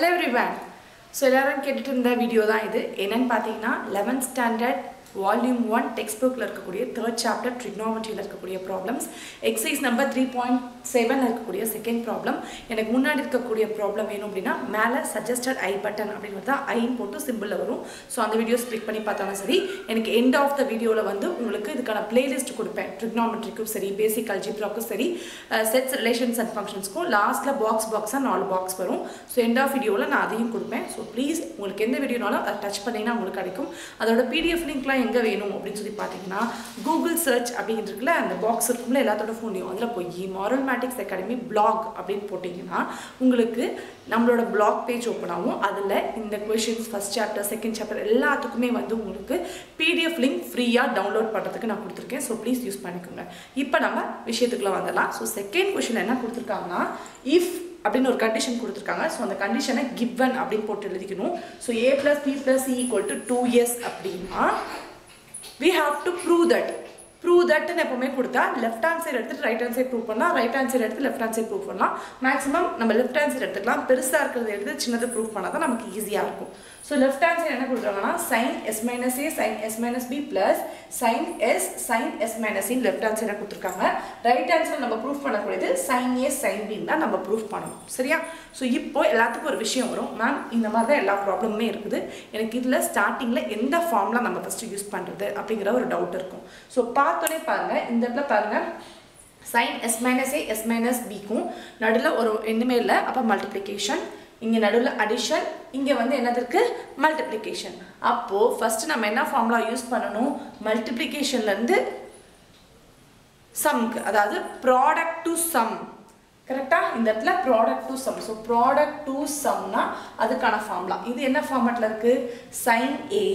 Hello everyone so எல்லோரும் கேட்டுட்டு இருந்த வீடியோ தான் இது. என்னென்னு பார்த்தீங்கன்னா eleventh standard volume one text புக்கில் இருக்கக்கூடிய தேர்ட் சாப்டர் ட்ரிக்னாமெட்ரியில் இருக்கக்கூடிய problems exercise number three point seven இருக்கக்கூடிய செகண்ட் ப்ராப்ளம் எனக்கு முன்னாடி இருக்கக்கூடிய ப்ராப்ளம் வேணும் அப்படின்னா மேலே சஜஸ்டட் ஐ பட்டன் அப்படின்னு தான் ஐன்னு போட்டு சிம்பிளில் வரும். ஸோ அந்த வீடியோஸ் கிளிக் பண்ணி பார்த்தாலும் சரி எனக்கு எண்ட் ஆஃப் த வீடியோவில் வந்து உங்களுக்கு இதுக்கான பிளேலிஸ்ட் கொடுப்பேன். ட்ரிக்னாமெட்ரிக்கும் சரி பேசிக் அல்ஜிப்ராக்கும் சரி செட்ஸ் ரிலேஷன்ஸ் அண்ட் ஃபங்க்ஷன்ஸ்க்கும் லாஸ்ட்டில் பாக்ஸ் பாக்ஸாக நாலு பாக்ஸ் வரும். ஸோ எண்ட் ஆஃப் வீடியோவில் நான் அதையும் கொடுப்பேன். ஸோ ப்ளீஸ் உங்களுக்கு எந்த வீடியோனாலும் அதை டச் பண்ணிங்கன்னா உங்களுக்கு கிடைக்கும். அதோட பிடிஎஃப் லிங்க்லாம் எங்கே வேணும் அப்படின்னு சொல்லி பார்த்தீங்கன்னா கூகுள் சர்ச் அப்படின்றதுல அந்த பாக்ஸ் இருக்கும்ல எல்லாத்தோட ஃபோன்லையும் அதில் போய் மாரல் மேட்டிக்ஸ் அகாடமி பிளாக் அப்படின்னு போட்டிங்கன்னா உங்களுக்கு நம்மளோட பிளாக் பேஜ் ஓப்பன் ஆகும். அதில் இந்த questions first chapter second chapter எல்லாத்துக்குமே வந்து உங்களுக்கு பிடிஎஃப் லிங்க் ஃப்ரீயாக டவுன்லோட் பண்ணுறதுக்கு நான் கொடுத்துருக்கேன். ஸோ ப்ளீஸ் யூஸ் பண்ணிக்கோங்க. இப்போ நம்ம விஷயத்துக்குள்ள வந்துடலாம். ஸோ செகண்ட் கொஷின் என்ன கொடுத்துருக்காங்கன்னா இஃப் அப்படின்னு ஒரு கண்டிஷன் கொடுத்துருக்காங்க. ஸோ அந்த கண்டிஷனை கிவன் அப்படின்னு போட்டு எழுதிக்கணும். So A plus B plus C equal to two S அப்படின்னா we have to prove that prove தட்னு எப்பவுமே கொடுத்தா லெஃப்ட் ஹேண்ட் சைடு எடுத்துட்டு ரைட் ஹேண்ட் சைடு ப்ரூவ் பண்ணலாம் ரைட் ஹேண்ட் சைடு எடுத்து லெஃப்ட் ஹேண்ட் சைடு ப்ரூவ் பண்ணலாம். மேக்ஸிமம் நம்ம left hand side எடுத்துக்கலாம். பெருசாக இருக்கிறத எடுத்து சின்னது ப்ரூவ் பண்ணால் தான் நமக்கு ஈஸியாக இருக்கும். ஸோ லெஃப்ட் ஹேண்ட் சைடு என்ன கொடுக்குறாங்கன்னா sine S minus A sine S minus B plus sine S sine S minus in left hand சைடாக கொடுத்துருக்காங்க. ரைட் ஹேண்ட் சைடு நம்ம ப்ரூஃப் பண்ணக்கூடியது சைன் ஏ சைன் பின் தான் நம்ம ப்ரூஃப் பண்ணணும். சரியா? ஸோ இப்போ எல்லாத்துக்கும் ஒரு விஷயம் வரும். மேம் இந்த மாதிரி தான் எல்லா ப்ராப்ளமுமே இருக்குது. எனக்கு இதில் ஸ்டார்டிங்கில் எந்த ஃபார்ம்லாம் நம்ம ஃபஸ்ட்டு யூஸ் பண்ணுறது அப்படிங்கிற ஒரு டவுட் இருக்கும். ஸோ பார்த்தோன்னே பாருங்கள் இந்த இடத்துல பாருங்கள் sine S minus A S minus பிக்கும் நடுவில் ஒரு எண்ணுமே இல்லை. அப்போ மல்டிப்ளிகேஷன் இங்கே நடுவில் அடிஷன் இங்கே வந்து என்னது இருக்குது மல்டிப்ளிகேஷன் அப்போது ஃபஸ்ட்டு நம்ம என்ன ஃபார்முலா யூஸ் பண்ணணும்? மல்டிப்ளிகேஷன்லேருந்து சம்க்கு அதாவது ப்ராடக்ட் டு சம் கரெக்டாக இந்த இடத்துல product to sum so product to சம்னா அதுக்கான ஃபார்முலா இது என்ன ஃபார்மேட்டில் இருக்குது சைன் ஏ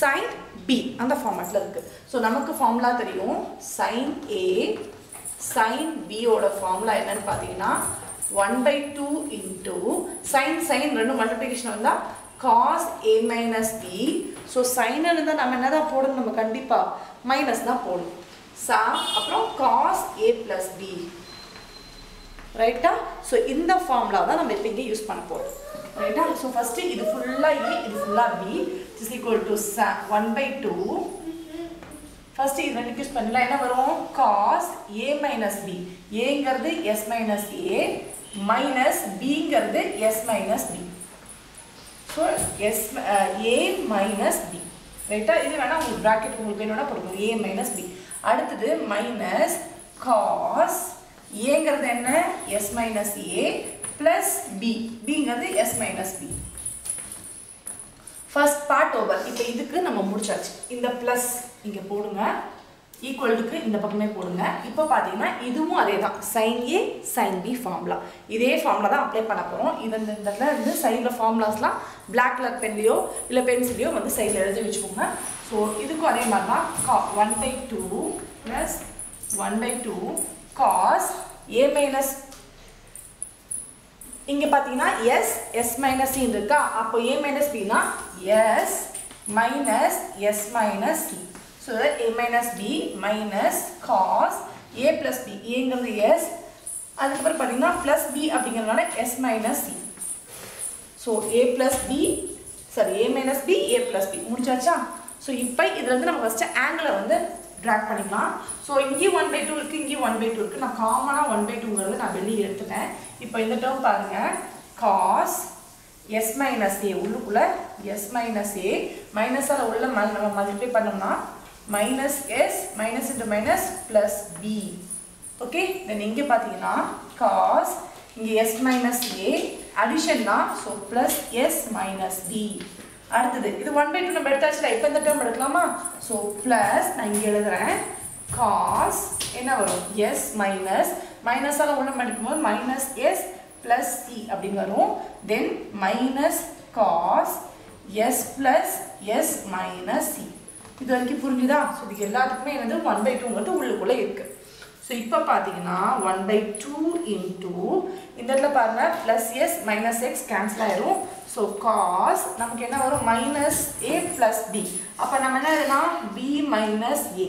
சைன் பி அந்த ஃபார்மேட்டில் இருக்குது ஸோ நமக்கு ஃபார்முலா தெரியும். சைன் ஏ சைன் பியோட ஃபார்முலா என்னன்னு பார்த்தீங்கன்னா one by two into sine sine ரெண்டு மல்டிப்ளிகேஷன் வந்தால் cos A minus B so sine இருந்தால் நம்ம என்ன தான் போடணும்? நம்ம கண்டிப்பாக மைனஸ் தான் போடணும். சா அப்புறம் காஸ் ஏ ப்ளஸ் பி ரைட்டா ஸோ இந்த ஃபார்முலா தான் நம்ம இப்போ இங்கே யூஸ் பண்ண போகிறோம் ரைட்டா ஸோ ஃபஸ்ட்டு இது ஃபுல்லாக ஏ இது ஃபுல்லாக பி இஸ் ஈக்குவல் டு ச ஒன் பை டூ ஃபர்ஸ்ட் இது ரெண்டு யூஸ் பண்ணலாம். என்ன வரும்? காஸ் ஏ மைனஸ் பி ஏங்கிறது எஸ் மைனஸ் ஏ மைனஸ் பிங்கிறது S minus B so S A minus B ரைட்டா இது வேணால் உங்களுக்கு ப்ராக்கெட் உங்களுக்கு வேணும்னா போடுங்க ஏ மைனஸ் பி அடுத்தது மைனஸ் காஸ் ஏங்கிறது என்ன? S minus A plus B பிங்கிறது S minus B first part over இப்போ இதுக்கு நம்ம முடிச்சாச்சு. இந்த ப்ளஸ் இங்கே போடுங்க. ஈக்குவல்டுக்கு இந்த பக்கமே போடுங்க. இப்போ பார்த்தீங்கன்னா இதுவும் அதே தான் sine A sine B formula இதே ஃபார்முலா தான் அப்ளை பண்ண போகிறோம் இது இந்த இடத்துல இருந்து சைடில் ஃபார்முலாஸ்லாம் பிளாக் கலர் பென்லையோ இல்லை பென்சிலையோ வந்து சைடில் எழுதி வச்சுக்கோங்க. ஸோ இதுக்கும் அதே மாதிரி தான் கா one by two plus one by two cos A minus இங்கே பார்த்தீங்கன்னா எஸ் எஸ் மைனஸ் இருக்கா. அப்போ ஏ மைனஸ் பின்னா S minus S minus C so A minus B minus cos A plus B ஏங்கிறது எஸ் அதுக்கப்புறம் பார்த்தீங்கன்னா ப்ளஸ் பி அப்படிங்கிறதுனால S minus C so A plus B sorry A minus B A plus B முடிச்சாச்சா? So இப்போ இதில் வந்து நம்ம first ஆங்கிளை வந்து ட்ராக் பண்ணிக்கலாம். ஸோ இங்கேயும் ஒன் பை டூ இருக்குது இங்கேயும் ஒன் பை டூ இருக்குது நான் காமனாக ஒன் பை டூங்கிறது நான் வெளியே எடுத்துட்டேன். இப்போ இந்த டேர்ம் பாருங்கள் காஸ் எஸ் மைனஸ் ஏ உள்ளுக்குள்ளே எஸ் மைனஸ் ஏ மைனஸால் உள்ள ம நம்ம மல்டிப்ளை பண்ணோம்னா minus S minus into minus plus B okay then இங்கே பார்த்தீங்கன்னா காஸ் இங்கே S minus A addition so plus S minus D அடுத்தது இது ஒன் பை டூ நம்ம எடுத்தாச்சுல இப்போ இந்த டேர்ம் எடுக்கலாமா? ஸோ ப்ளஸ் நான் இங்கே எழுதுகிறேன் காஸ் என்ன வரும்? எஸ் மைனஸ் மைனஸால் உள்ள எடுக்கும்போது மைனஸ் எஸ் ப்ளஸ் சி அப்படின்னு வரும். Then minus cos S plus S minus C இது வரைக்கும் புரிஞ்சுதா? ஸோ இதுக்கு எல்லாத்துக்குமே என்னது? ஒன் பை டூங்கிறது உள்ளுக்குள்ளே இருக்குது ஸோ இப்போ பார்த்தீங்கன்னா ஒன் பை டூ இன்டூ இந்த இடத்துல பாருங்கள் plus S minus X cancel ஆயிரும். ஸோ காஸ் நமக்கு என்ன வரும்? மைனஸ் ஏ ப்ளஸ் பி அப்போ நம்ம என்ன எழுதுனா பி மைனஸ் ஏ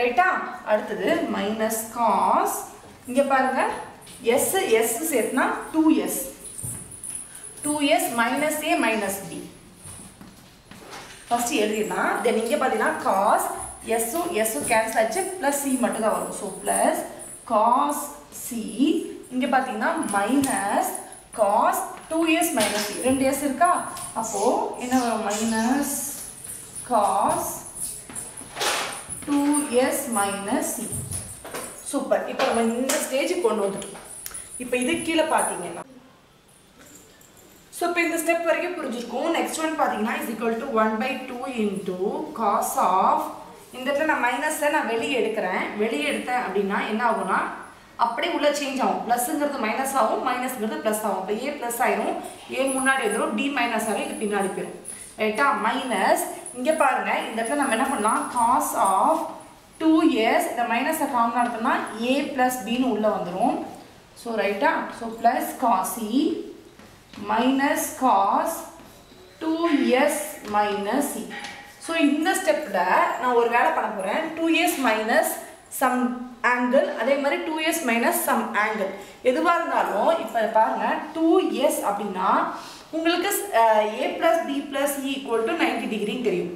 ரைட்டா அடுத்தது மைனஸ் காஸ் இங்கே பாருங்கள் S S சேர்த்துனா two S two S minus A minus B first எழுதிடலாம். தென் இங்கே பார்த்தீங்கன்னா காஸ் எஸ்ஸும் எஸ்ஸும் கேன்சல் ஆச்சு ப்ளஸ் சி மட்டும் தான் வரும். ஸோ ப்ளஸ் காஸ் சி இங்கே பார்த்தீங்கன்னா minus cos two S minus C ரெண்டு இயர்ஸ் இருக்கா? அப்போது என்ன வரும்? Minus cos two S minus C super இப்போ நம்ம இந்த ஸ்டேஜுக்கு கொண்டு வந்துட்டோம் இப்போ இது கீழே பார்த்தீங்கன்னா ஸோ இப்போ இந்த ஸ்டெப் வரைக்கும் புரிஞ்சிருக்கும். நெக்ஸ்ட் ஒன் பார்த்தீங்கன்னா is equal to one by two into cos of இந்த இடத்துல நான் மைனஸை நான் வெளியே எடுக்கிறேன். வெளியே எடுத்தேன் அப்படின்னா என்ன ஆகும்னா அப்படியே உள்ள சேஞ்ச் ஆகும். ப்ளஸ்ஸுங்கிறது மைனஸ் ஆகும் மைனஸ்ங்கிறது ப்ளஸ் ஆகும். இப்போ ஏ ப்ளஸ் ஆயிரும். ஏ முன்னாடி வந்துடும் டி மைனஸ் ஆகும் இது பின்னாடி போயிடும் ரைட்டா மைனஸ் இங்கே பாருங்க இந்த இடத்துல நம்ம என்ன பண்ணலாம்? காஸ் ஆஃப் டூ இயர்ஸ் இந்த மைனஸை காமனாக நடத்தினா ஏ ப்ளஸ் பின்னு உள்ளே வந்துடும் ஸோ ரைட்டா so plus cos C minus cos two S minus C so இந்த ஸ்டெப்பில் நான் ஒரு வேலை பண்ண போகிறேன் two S minus some angle அதே மாதிரி two S minus some angle எதுவாக இருந்தாலும் இப்போ பாருங்கள் டூ இயர்ஸ் அப்படின்னா உங்களுக்கு A plus B plus C equal to ninety டிகிரின்னு தெரியும்.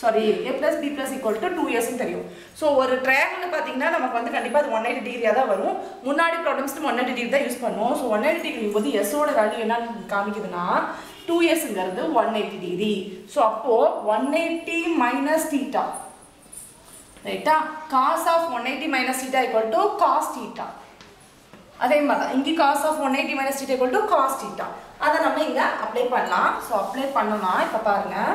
Sorry A plus B plus equal to two இயர்ஸ்னு தெரியும். ஸோ ஒரு ட்ரையாங்கிள் பார்த்தீங்கன்னா நமக்கு வந்து கண்டிப்பாக அது ஒன் எயிட்டி டிகிரியாக தான் வரும். முன்னாடி ப்ராப்ளம்ஸ்க்கு ஒன் எயிட்டி டிகிரி தான் யூஸ் பண்ணுவோம் ஸோ ஒன் எயிட்டி டிகிரி போது எஸ்ஸோட வேல்யூ என்னன்னு காமிக்குதுன்னா டூ இயர்ஸுங்கிறது ஒன் எயிட்டி டிகிரி ஸோ அப்போது ஒன் எயிட்டி மைனஸ் டீட்டா ரைட்டா cos of one eighty minus theta equal to cos theta அதே மாதிரி தான் இங்கே cos of one eighty minus theta equal to cos theta அதை நம்ம இங்கே அப்ளை பண்ணலாம். ஸோ அப்ளை பண்ணோம்னா இப்போ பாருங்கள்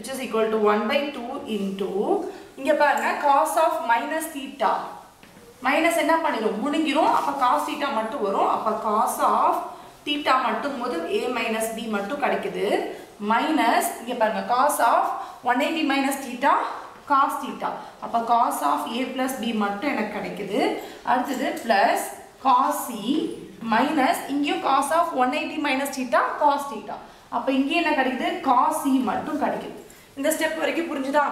which is equal to 1 by 2 into இங்க பாருங்க cos of minus theta. Minus என்ன பண்ணிடும் முடிங்கிரும். அப்போ cos theta மட்டும் வரும். அப்போ காஸ் ஆஃப் theta மட்டும் போது ஏ மைனஸ் பி மட்டும் கிடைக்குது. மைனஸ் இங்கே பாருங்க cos of one eighty minus cos theta. Theta அப்போ of of A plus B மட்டும் எனக்கு கிடைக்குது. அடுத்தது ப்ளஸ் cos c மைனஸ் இங்கேயும் cos of one eighty minus cos theta. Theta அப்போ இங்கே என்ன கிடைக்குது? cos c மட்டும் கிடைக்குது. இந்த ஸ்டெப் வரைக்கும் புரிஞ்சுதா?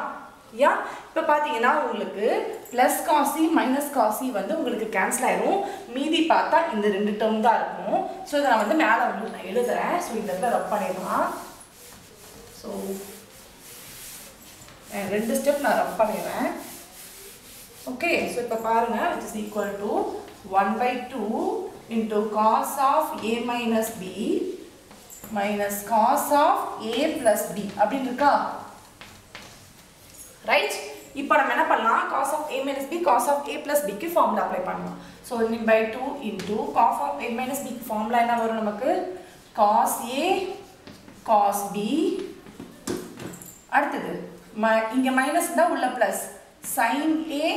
யா இப்போ பார்த்தீங்கன்னா உங்களுக்கு ப்ளஸ் காசி மைனஸ் காசி வந்து உங்களுக்கு கேன்சல் ஆயிரும். மீதி பார்த்தா இந்த ரெண்டு டேர்ம் தான் இருக்கும். ஸோ இதை நான் வந்து மேலே வந்து நான் எழுதுறேன். ஸோ இந்த இடத்துல ரப் பண்ணிடலாம். ஸோ ரெண்டு ஸ்டெப் நான் ரப் பண்ணிடுறேன். ஓகே ஸோ இப்போ பாருங்கள் it is equal to one by two into cos of A minus B minus cos of A plus B அப்படின்னு இருக்கா? ரைட் இப்போ நம்ம என்ன பண்ணலாம் cos of A minus B cos of A plus பிக்கு formula apply பண்ணலாம் so இன்னி by two into cos of A minus பிக்கு ஃபார்முலா என்ன வரும் நமக்கு காஸ் ஏ காஸ் பி அடுத்தது ம இங்கே மைனஸ் தான் உள்ள plus sine A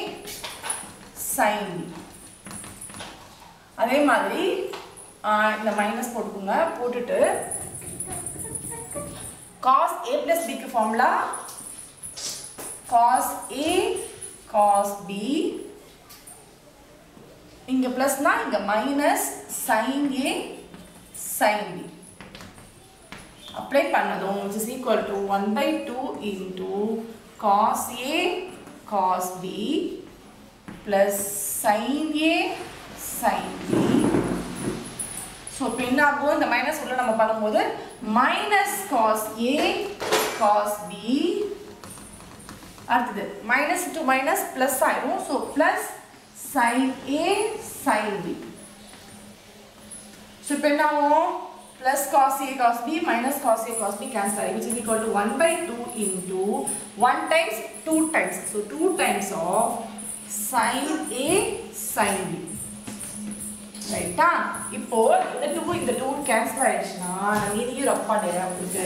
sine B அதே மாதிரி இந்த மைனஸ் போட்டுக்கோங்க போட்டுட்டு காஸ் ஏ ப்ளஸ் பிக்கு formula cos A cos B. இங்க பிளஸ்னா இங்க minus sin A sin B. Apply பண்ணதும் which is equal to 1 by 2 into cos A cos B plus sin A sin B. So இப்போ என்ன ஆகும்? இந்த மைனஸ் உள்ள நம்ம பண்ணும்போது minus cos A cos B அடுத்தது மைனஸ் டு மைனஸ் ப்ளஸ் ஆயிரும். So plus sine A sine B so இப்போ என்ன ஆகும்? Plus cos A cos B minus cos A cos B cancel ஆகி which is equal to one by two into one times two times so two times of sine A sine B ரைட்டா இப்போ இந்த two இந்த two cancel ஆயிடுச்சுன்னா நான் மீதியும் ரப் பண்ணிடுறேன் உங்களுக்கு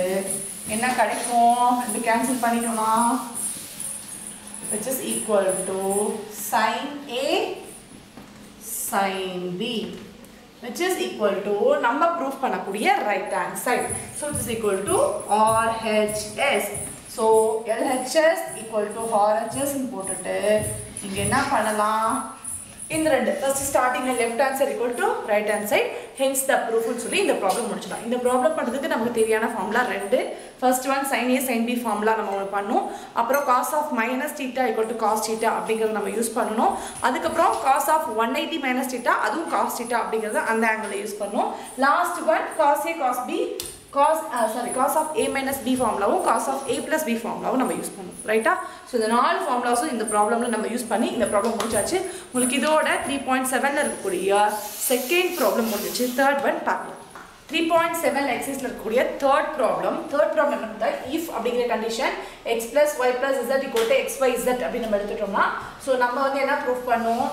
என்ன கிடைக்கும்? ரெண்டு கேன்சல் பண்ணிட்டோம்னா which is equal to sin A sin B which is equal to நம்ம proof பண்ணக்கூடிய right hand side so it is equal to RHS so LHS equal to RHS ன்னு போட்டுட்டு இங்க என்ன பண்ணலாம் இந்த ரெண்டு. ஃபர்ஸ்ட் ஸ்டார்டிங்ல left hand side equal to right hand side hence the ப்ரூஃப்னு சொல்லி இந்த ப்ராப்ளம் முடிச்சிடலாம் இந்த ப்ராப்ளம் பண்ணுறதுக்கு நமக்கு தேவையான ஃபார்முலா ரெண்டு. First one sine A sine B formula நம்ம ஒன்று பண்ணோம். அப்புறம் cos of minus theta equal to cos theta அப்படிங்கிறத நம்ம யூஸ் பண்ணணும். அதுக்கப்புறம் cos of one eighty minus theta அதுவும் காஸ் டீட்டா அப்படிங்கிறத அந்த ஆங்கிளில் யூஸ் பண்ணோம். Last one cos A cos B cos sorry cos of A minus B ஃபார்முலாவும் cos of A plus B ஃபார்முலாவும் நம்ம யூஸ் பண்ணணும் ரைட்டா ஸோ இந்த நாலு ஃபார்முலாஸும் இந்த ப்ராப்ளமில் நம்ம யூஸ் பண்ணி இந்த ப்ராப்ளம் முடிச்சாச்சு. உங்களுக்கு இதோட த்ரீ பாயிண்ட் செவனில் இருக்கக்கூடிய செகண்ட் ப்ராப்ளம் முடிஞ்சிச்சு. தேர்ட் ஒன் பார்க்கலாம். த்ரீ பாயிண்ட் செவன் எக்ஸைஸில் இருக்கக்கூடிய தேர்ட் ப்ராப்ளம் தேர்ட் ப்ராப்ளம் என்ன இஃப் அப்படிங்கிற condition x plus y plus z equal to x y z அப்படின்னு நம்ம எடுத்துட்டோம்னா ஸோ நம்ம வந்து என்ன ப்ரூஃப் பண்ணுவோம்?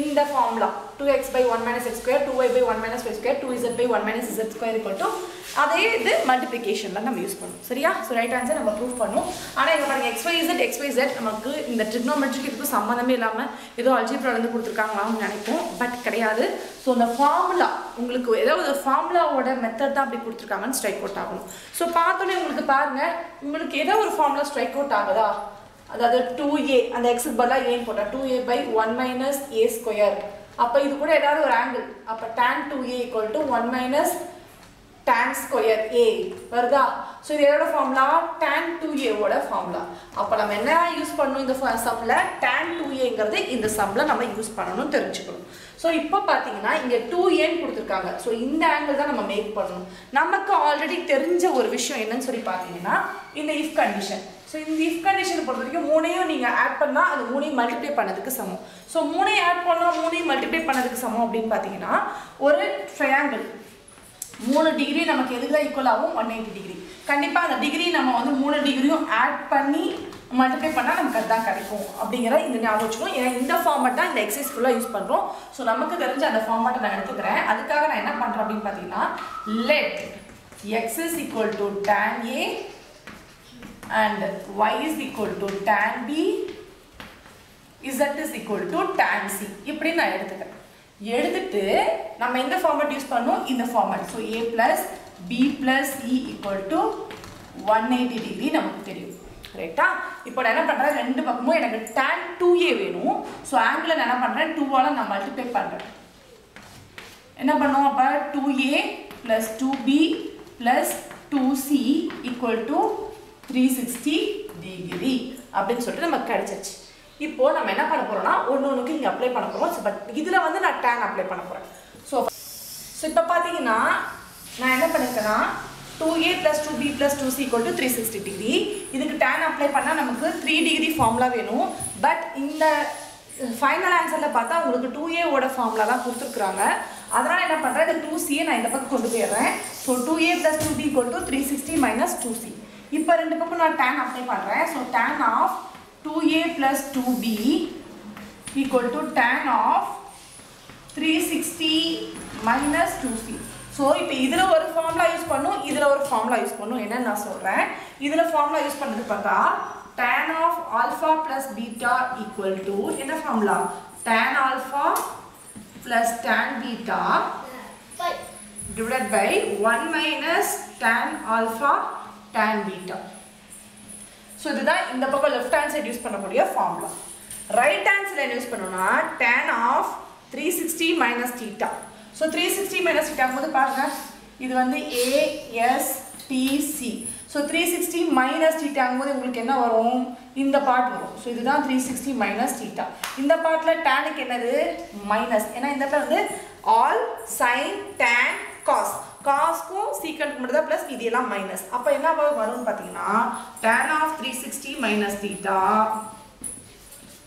இந்த formula two x by one minus x square two y by one minus y square two z by one equal to square அதே இது மல்டிப்ளிகேஷனில் நம்ம யூஸ் பண்ணும் சரியா? ஸோ ரைட் ஆன்சர் நம்ம ப்ரூவ் பண்ணுவோம் ஆனால் இங்கே பாருங்க x y z x y z நமக்கு இந்த ட்ரிக்னோமெட்ரிக் இதுக்கு சம்மந்தமே இல்லாமல் ஏதோ அல்ஜிப்ரா வந்து கொடுத்துருக்காங்களான்னு நினைப்போம். பட் கிடையாது. ஸோ அந்த ஃபார்முலா உங்களுக்கு ஏதோ ஒரு ஃபார்முலாவோட மெத்தட் தான் அப்படி கொடுத்துருக்காங்கன்னு ஸ்ட்ரைக் அவுட் ஆகணும் ஸோ பார்த்தோன்னே உங்களுக்கு பாருங்க உங்களுக்கு ஏதோ ஒரு ஃபார்முலா ஸ்ட்ரைக் அவுட் ஆகுதா? அதாவது டூ ஏ அந்த எக்ஸுக்கு பதிலாக ஏன்னு போட்டால் two a by one minus a square அப்போ இது கூட ஏதாவது ஒரு ஆங்கிள் அப்போ tan two a equal to one minus tan square a வருதா? ஸோ இது எதோட ஃபார்முலா டேன் டூ ஏவோட ஃபார்முலா அப்போ நம்ம என்ன யூஸ் பண்ணணும் இந்த சம்மில் டேன் டூ ஏங்கிறது இந்த சம்மில் நம்ம யூஸ் பண்ணணும் தெரிஞ்சுக்கணும். ஸோ இப்போ பார்த்தீங்கன்னா இங்கே டூ ஏன்னு கொடுத்துருக்காங்க. ஸோ இந்த ஆங்கிள் தான் நம்ம மேக் பண்ணணும். நமக்கு ஆல்ரெடி தெரிஞ்ச ஒரு விஷயம் என்னன்னு சொல்லி பார்த்தீங்கன்னா இந்த இஃப் கண்டிஷன் ஸோ இந்த இஃப் கண்டிஷனை பொறுத்த வரைக்கும் மூணையும் நீங்கள் ஆட் பண்ணால் அது மூணையும் மல்டிப்ளை பண்ணதுக்கு சமம். ஸோ மூணையும் ஆட் பண்ணால் மூணையும் மல்டிப்ளை பண்ணதுக்கு சமம் அப்படின்னு பார்த்தீங்கன்னா ஒரு ட்ரையாங்கிள் மூணு டிகிரி நமக்கு எதுக்கு ஈக்குவல் ஆகும்? ஒன் எயிட்டி டிகிரி கண்டிப்பாக அந்த டிகிரி நம்ம வந்து மூணு டிகிரியும் ஆட் பண்ணி மல்டிப்ளை பண்ணால் நமக்கு அதுதான் கிடைக்கும். அப்படிங்கிற இந்த ஞாபகம் வச்சுக்கணும். ஏன்னா இந்த ஃபார்மட் தான் இந்த எக்ஸசைஸ் ஃபுல்லாக யூஸ் பண்ணுறோம் ஸோ நமக்கு தெரிஞ்ச அந்த ஃபார்மட்டை நான் எடுத்துக்கிறேன். அதுக்காக நான் என்ன பண்ணுறேன் அப்படின்னு பார்த்தீங்கன்னா let x is equal to tan a and y is equal to tan b z is equal to tan c இப்படி நான் எடுத்துக்கிறேன். எடுத்துட்டு நம்ம எந்த ஃபார்மட் யூஸ் பண்ணோம் இந்த format so a plus b plus e equal to one eighty degree நமக்கு தெரியும். ரைட்டா இப்போ நான் என்ன பண்ணுறேன் ரெண்டு பக்கமும் எனக்கு tan 2a வேணும். ஸோ ஆங்கிளில் நான் என்ன பண்ணுறேன் டூவால் நான் மல்டிப்ளை பண்ணுறேன் என்ன பண்ணுவோம் அப்போ? Two a plus two b plus two c equal to three sixty degree அப்படின்னு சொல்லிட்டு நமக்கு கிடச்சிருச்சு. இப்போது நம்ம என்ன பண்ண போகிறோம்னா ஒன்று ஒன்றுக்கு இங்கே அப்ளை பண்ண போகிறோம் பட் இதில் வந்து நான் டேன் அப்ளை பண்ண போகிறேன் ஸோ ஸோ இப்போ பார்த்தீங்கன்னா நான் என்ன பண்ணிருக்கேன்னா two a plus two b plus two c equal to three sixty degree இதுக்கு டேன் அப்ளை பண்ணால் நமக்கு த்ரீ டிகிரி ஃபார்முலா வேணும். பட் இந்த uh, ஃபைனல் ஆன்சரில் பார்த்தா உங்களுக்கு டூ ஏவோட ஃபார்முலா தான் கொடுத்துருக்குறாங்க. அதனால் என்ன பண்ணுறேன் இந்த டூ சியை நான் இந்த பக்கம் கொண்டு போயிடுறேன். So two a plus two b equal to three sixty minus two c இப்போ ரெண்டு பக்கம் நான் டேன் அப்ளை பண்ணுறேன் so tan of two a plus two b equal to tan of three sixty minus two c so இப்போ இதில் ஒரு formula use பண்ணும் இதில் ஒரு ஃபார்முலா யூஸ் பண்ணும். என்னென்னு நான் சொல்கிறேன் இதில் ஃபார்முலா யூஸ் பண்ணது பார்த்தா tan of alpha plus beta equal to என்ன formula tan alpha plus tan beta divided by 1 minus tan alpha tan beta. So இதுதான் இந்த பக்கம் லெஃப்ட் ஹேண்ட் சைடு யூஸ் பண்ணக்கூடிய formula right hand side use பண்ணோம்னா tan of three sixty minus theta so three sixty minus theta போது பாருங்க இது வந்து ASTC so three sixty minus தீட்டாங்கும்போது உங்களுக்கு என்ன வரும்? இந்த பார்ட் வரும். ஸோ இதுதான் த்ரீ சிக்ஸ்டி மைனஸ் தீட்டா இந்த பார்ட்டில் டேனுக்கு என்னது? மைனஸ் ஏன்னா இந்த இடத்துல வந்து ஆல் சைன் டேன் காஸ் காஸ்க்கும் சீக்கனுக்கு மட்டும் தான் ப்ளஸ் இது எல்லாம் மைனஸ் அப்போ என்ன வரும்னு பார்த்தீங்கன்னா tan of three sixty minus theta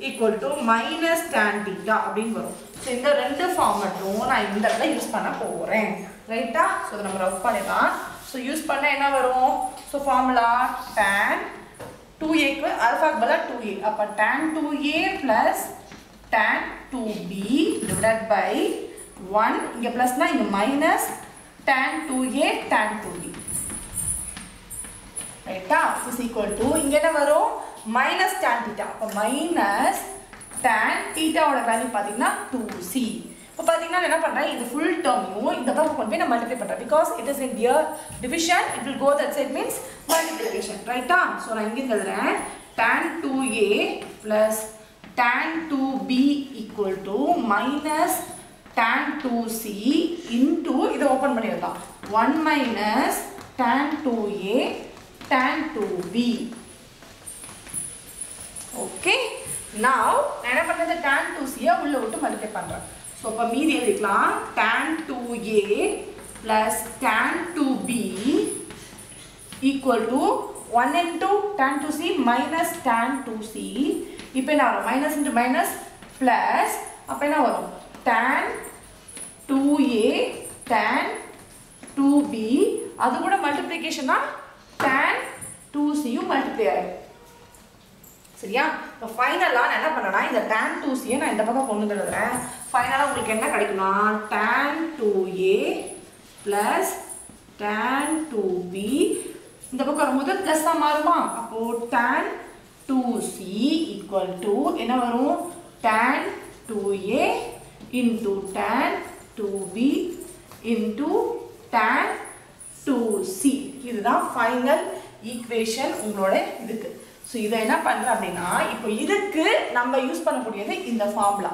equal to minus tan theta அப்படின்னு வரும். ஸோ இந்த ரெண்டு ஃபார்மட்டும் நான் இந்த இடத்துல யூஸ் பண்ண போகிறேன் ரைட்டா ஸோ இதை நம்ம ரஃப் பண்ணிடலாம். ஸோ யூஸ் பண்ண என்ன வரும்? ஸோ ஃபார்முலா டேன் டூ ஏக்கு அல்ஃபாக்கு பதிலாக டூ ஏ அப்போ tan two a plus tan two b divide by one இங்கே ப்ளஸ்னால் இங்கே minus tan two a tan two b ரைட்டா இஸ் ஈக்குவல் டு இங்கே என்ன வரும்? மைனஸ் டேன் தீட்டா அப்போ மைனஸ் டேன் தீட்டாவோட வேல்யூ பார்த்தீங்கன்னா டூ சி இப்போ பார்த்தீங்கன்னா என்ன பண்ணுறேன் இது ஃபுல் டேர்மையும் இந்த பக்கம் கொண்டு போய் நான் மல்டிப்ளை பண்ணுறேன் because it is in dear division it will go that side means multiplication ரைட்டா ஸோ நான் இங்கே எழுதுறேன். Tan 2a plus tan 2b equal to minus tan 2c into இதை ஓப்பன் பண்ணிடலாம் 1 minus tan 2a tan 2b okay நான் என்ன பண்ணுறது tan two சியை உள்ள விட்டு மல்டிப்ளை பண்ணுறேன் ஸோ அப்போ மீதி எழுதிக்கலாம். tan 2a plus tan 2b equal to 1 into tan 2c minus tan 2c இப்போ என்ன வரும்? மைனஸ் இன்ட்டு மைனஸ் ப்ளஸ் அப்போ என்ன வரும்? Tan two a tan two b அது கூட மல்டிப்ளிகேஷனாக டேன் டூ சியும் மல்டிப்ளை ஆகிடும் சரியா? இப்போ ஃபைனலாக நான் என்ன பண்ணேன்னா இந்த டேன் 2c நான் இந்த பக்கம் கொண்டு வந்துடுறேன் ஃபைனலாக உங்களுக்கு என்ன கிடைக்கும்னா tan 2a plus tan two b இந்த பக்கம் வரும்போது ப்ளஸ் தான் மாறுமா? அப்போது tan 2c ஈக்குவல் டு என்ன வரும்? Tan two a into tan two b into tan two c இதுதான் ஃபைனல் ஈக்குவேஷன் உங்களோட இதுக்கு. ஸோ இதை என்ன பண்ணுறேன் அப்படின்னா இப்போ இதுக்கு நம்ம யூஸ் பண்ணக்கூடியது இந்த ஃபார்முலா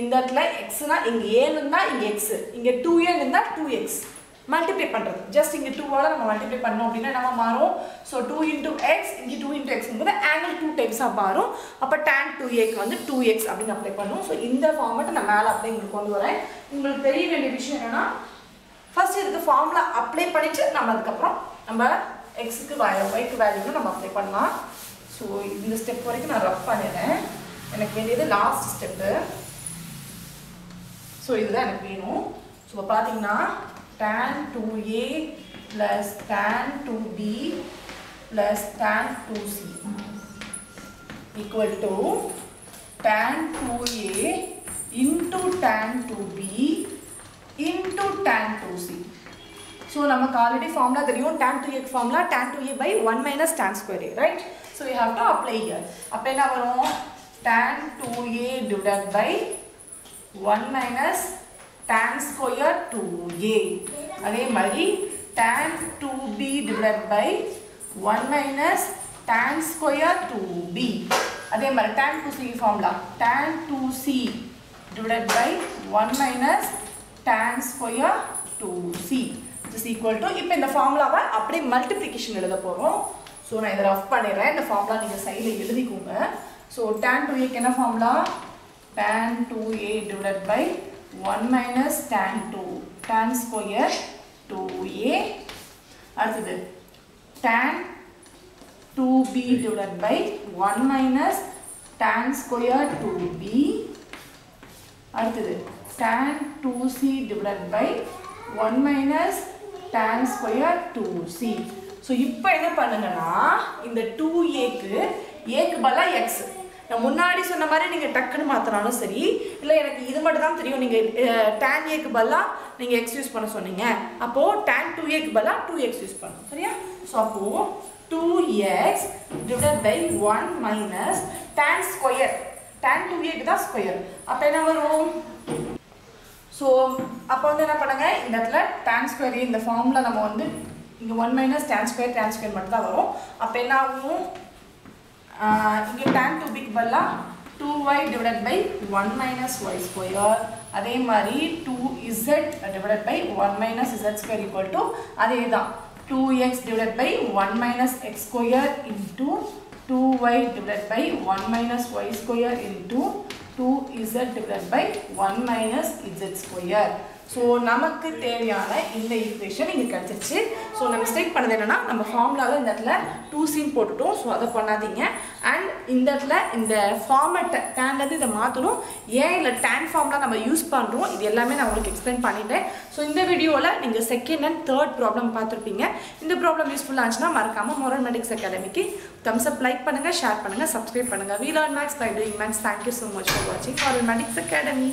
இந்த இடத்துல எக்ஸ்னா இங்கே ஏன்னு இருந்தால் இங்கே எக்ஸ் இங்கே டூ ஏன்னு இருந்தால் டூ எக்ஸ் மல்டிப்ளை பண்ணுறது ஜஸ்ட் இங்கே டூவால் நம்ம மல்டிப்ளை பண்ணோம் அப்படின்னா நம்ம மாறும்? ஸோ டூ இன்டூ எக்ஸ் இங்கே டூ இன்டூ எக்ஸ்ங்கும்போது ஆங்கிள் டூ டைப்ஸாக மாறும். அப்போ டேன் டூ ஏக்கு வந்து டூ எக்ஸ் அப்படின்னு அப்ளை பண்ணுவோம் ஸோ இந்த ஃபார்மெட்டை நான் மேலே அப்ளை உங்களுக்கு கொண்டு வரேன். உங்களுக்கு தெரிய வேண்டிய விஷயம் என்னென்னா ஃபஸ்ட் இதுக்கு ஃபார்முலா அப்ளை பண்ணிவிட்டு நம்ம அதுக்கப்புறம் நம்ம எக்ஸுக்கு ஒய்க்கு வேல்யூன்னு நம்ம அப்ளை பண்ணலாம். ஸோ இந்த ஸ்டெப் வரைக்கும் நான் ரஃப் பண்ணிடுறேன். எனக்கு வேண்டியது லாஸ்ட் ஸ்டெப்பு ஸோ இதுதான் எனக்கு வேணும். ஸோ இப்போ பார்த்தீங்கன்னா tan 2a plus tan 2b tan two 2c equal to tan 2a into tan 2b into tan 2c so நமக்கு ஆல்ரெடி ஃபார்முலா தெரியும் tan 2a formula tan 2a by 1 minus tan square a right so you have to apply here அப்போ என்ன வரும் tan 2a divided by 1 minus tan square 2a அதே மாதிரி tan 2b divided by 1 minus tan square 2b அதே மாதிரி tan 2c formula tan 2c divided by 1 minus tan square 2c Is equal to இப்போ இந்த ஃபார்முலாவை அப்படியே மல்டிப்ளிகேஷன் எழுத போகிறோம் ஸோ நான் இதை ரஃப் பண்ணிடுறேன் இந்த ஃபார்முலா நீங்கள் சைடில் எழுதிக்கோங்க ஸோ டேன் டூ ஏக்கு என்ன formula tan two a divide by one minus tan two tan square two a அடுத்தது tan two b divide by one minus tan square b அடுத்தது tan two c divided by one minus tanks square two c so இப்போ என்ன பண்ணுங்கன்னா இந்த two ஏக்கு பதிலாக X நான் முன்னாடி சொன்ன மாதிரி நீங்கள் டக்குன்னு மாற்றினாலும் சரி இல்லை எனக்கு இது மட்டும் தான் தெரியும் நீங்கள் டேன் ஏக்கு பதிலாக நீங்கள் எக்ஸ் யூஸ் பண்ண சொன்னீங்க. அப்போது டேன் டூ ஏக்கு பதிலாக டூ எக்ஸ் யூஸ் பண்ணணும். சரியா? ஸோ அப்போது two x divide by one minus tan square tan two ஏக்கு தான் ஸ்கொயர் அப்போ என்ன வரும்? ஸோ அப்போ வந்து என்ன பண்ணுங்கள் இந்த இடத்துல டேன் ஸ்கொயர் e, இந்த ஃபார்மில் நம்ம வந்து இங்கே one minus tan square tan square மட்டும் தான் வரும். அப்போ என்ன ஆகும்? இங்கே tan டூ பிக் பதிலாக two y divided by one minus y square அதே மாதிரி two z divided by one minus z square equal to அதே தான் two x divided by one minus x square into two y divided by one minus y square into two z divided by one minus z square so நமக்கு தேவையான இந்த equation இங்கே கிடச்சிருச்சு. So நம்ம mistake பண்ணது என்னென்னா நம்ம ஃபார்முலாவில் இந்த இடத்துல டூ சீன் போட்டுட்டோம். ஸோ அதை பண்ணாதீங்க. அண்ட் இந்த இடத்துல இந்த ஃபார்மெட்டை டேன்லேருந்து இதை மாற்றணும் ஏன் இல்லை டேன் ஃபார்ம்லாம் நம்ம யூஸ் பண்ணுறோம் இது எல்லாமே நான் உங்களுக்கு எக்ஸ்பிளைன் பண்ணிட்டேன். ஸோ இந்த வீடியோவில் நீங்கள் செகண்ட் அண்ட் தேர்ட் ப்ராப்ளம் பார்த்துருப்பீங்க. இந்த ப்ராப்ளம் யூஸ்ஃபுல்லாக இருந்துச்சுன்னா மறக்காமல் மொரல் அகாடமிக்கு தம்ஸ் அப் லைக் பண்ணுங்கள் ஷேர் பண்ணுங்கள் சப்ஸ்கிரைப் பண்ணுங்கள் we learn maths by doing maths thank you so much for வாட்சிங் ஃபார் மெடிக்ஸ் அகாடமி